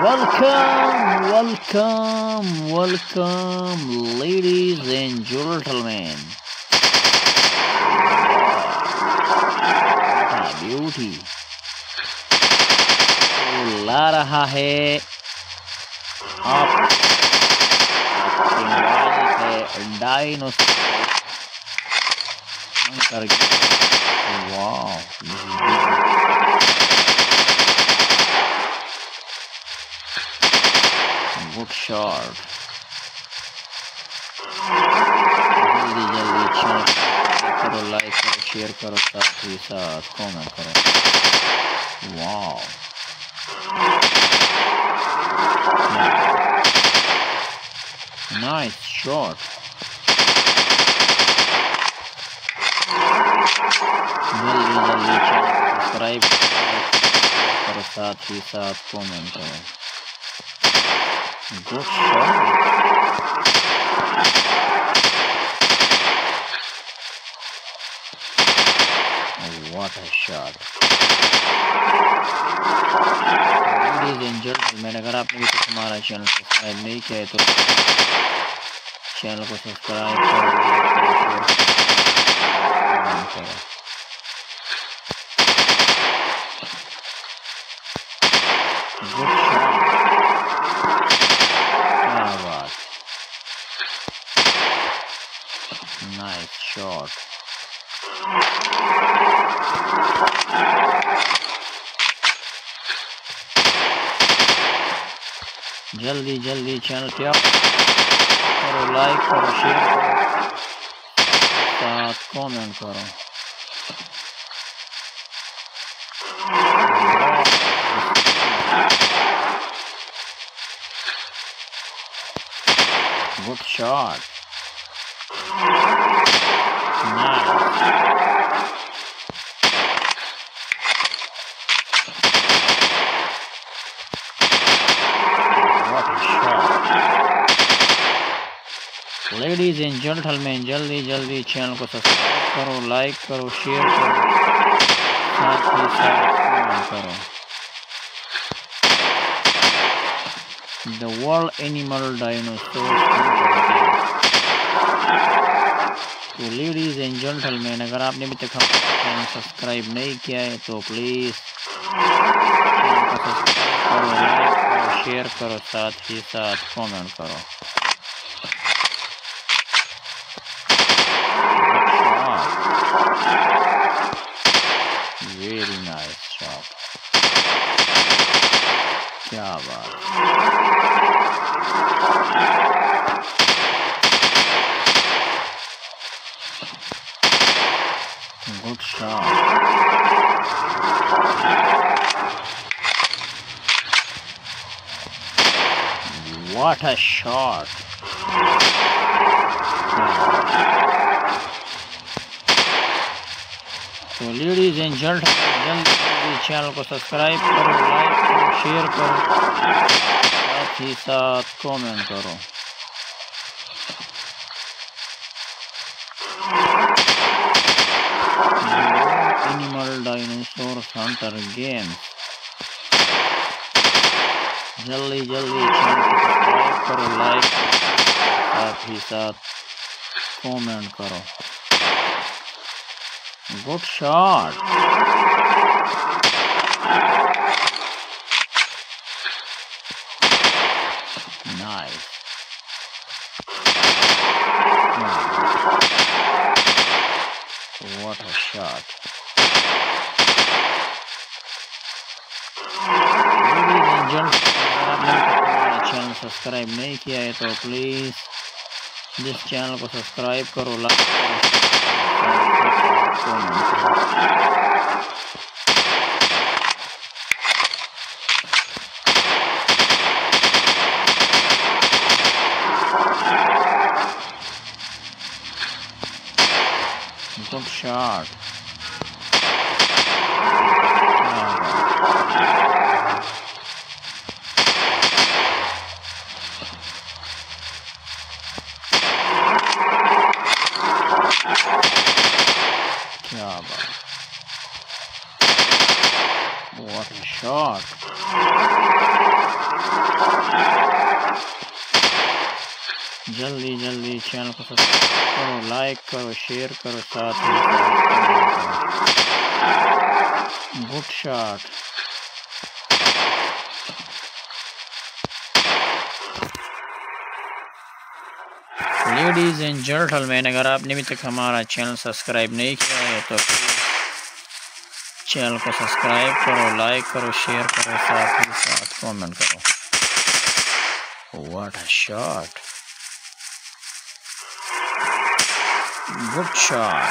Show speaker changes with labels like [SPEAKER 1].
[SPEAKER 1] Welcome, welcome, welcome, ladies and gentlemen. Beauty तो ला रहा है आप है डायनोसर करके वाह गुड शॉट जल्दी जल्दी चैनल करो लाइक करो शेयर करो साथ ही साथ कमेंट करो वाह नाइस शॉट जल्दी जल्दी चैनल सब्सक्राइब करो साथ ही साथ कमेंट करो What a shot. Gentlemen, अगर आपने भी कुछ हमारा चैनल सब्सक्राइब नहीं किया है तो चैनल को सब्सक्राइब करो करो गुड Nice shot. जल्दी जल्दी चैनल क्या करो लाइक करो शेयर करो। साथ कमेंट करो। Good shot ladies and gentleman जल्दी जल्दी चैनल को सब्सक्राइब करो लाइक करो शेयर करो साथ ही साथ करो the world animal dinosaur ladies and gentleman अगर आपने अभी तक चैनल सब्सक्राइब नहीं किया है तो प्लीज़ करो लाइक करो शेयर करो, साथ ही साथ कमेंट करो। वेरी नाइस शॉप क्या बात। Good What a shot! तो लेडीज़ एंड जल्दी जल्दी चैनल को सब्सक्राइब करो लाइक करो शेयर करो साथ ही साथ कमेंट करो एनिमल डायनासोर हंटर गेम जल्दी जल्दी चैनल को सब्सक्राइब करो लाइक साथ ही साथ कमेंट करो Good shot. Nice. What a shot. Gentlemen, channel subscribe नहीं किया है तो प्लीज़ जिस चैनल को सब्सक्राइब करो like Good shot. What a shot! जल्दी जल्दी चैनल को सब्सक्राइब करो लाइक करो शेयर करो, साथ ही good shot ladies and gentleman अगर आपने अभी तक हमारा चैनल सब्सक्राइब नहीं किया है तो प्लीज़ चैनल को सब्सक्राइब करो लाइक करो शेयर करो, साथ ही साथ कमेंट करो। What a shot good shot